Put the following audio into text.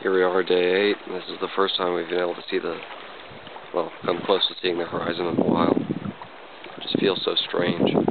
Here we are, day 8, and this is the first time we've been able to see the, well, come close to seeing the horizon in a while. It just feels so strange.